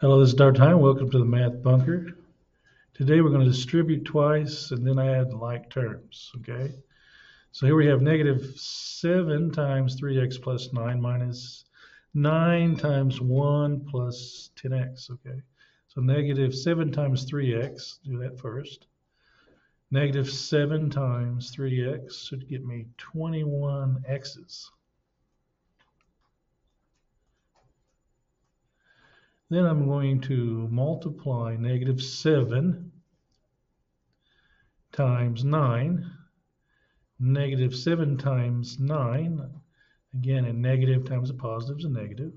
Hello, this is Dr. Hein. Welcome to the Math Bunker. Today we're going to distribute twice and then add like terms, okay? So here we have negative 7 times 3x plus 9 minus 9 times 1 plus 10x, okay? So negative 7 times 3x, do that first. Negative 7 times 3x should get me 21x's. Then I'm going to multiply negative 7 times 9. Negative 7 times 9. Again, a negative times a positive is a negative.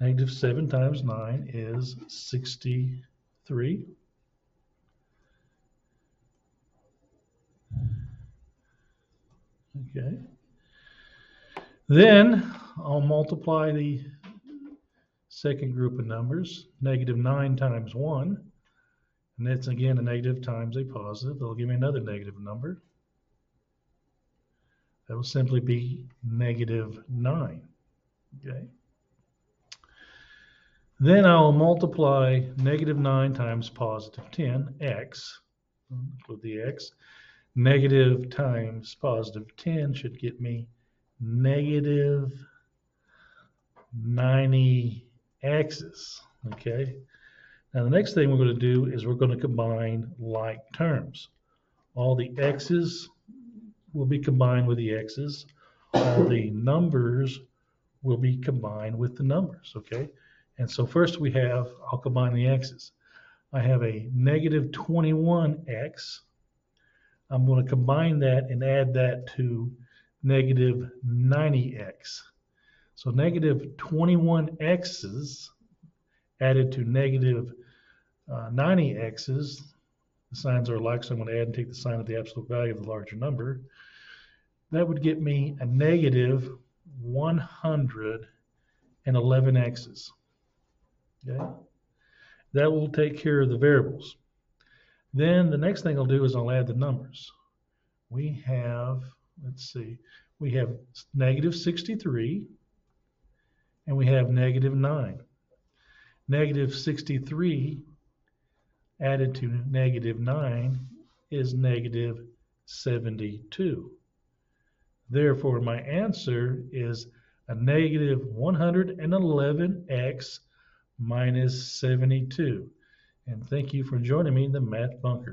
Negative 7 times 9 is 63. Okay. Then I'll multiply the second group of numbers, negative 9 times 1. And that's again a negative times a positive. That'll give me another negative number. That will simply be negative 9. Okay. Then I'll multiply negative 9 times positive 10, x, include the x. Negative times positive 10 should get me negative 90 x's. Okay. Now the next thing we're going to do is we're going to combine like terms. All the x's will be combined with the x's. All the numbers will be combined with the numbers. Okay. And so first we have, I'll combine the x's. I have a negative 21x. I'm going to combine that and add that to negative 90x. So negative 21x's added to negative, uh, 90x's, the signs are alike, so I'm going to add and take the sign of the absolute value of the larger number. That would get me a negative 111x's. Okay? That will take care of the variables. Then the next thing I'll do is I'll add the numbers. We have, let's see, we have negative 63 and we have negative 9. Negative 63 added to negative 9 is negative 72. Therefore, my answer is a negative 111x minus 72. And thank you for joining me in the Math Bunker.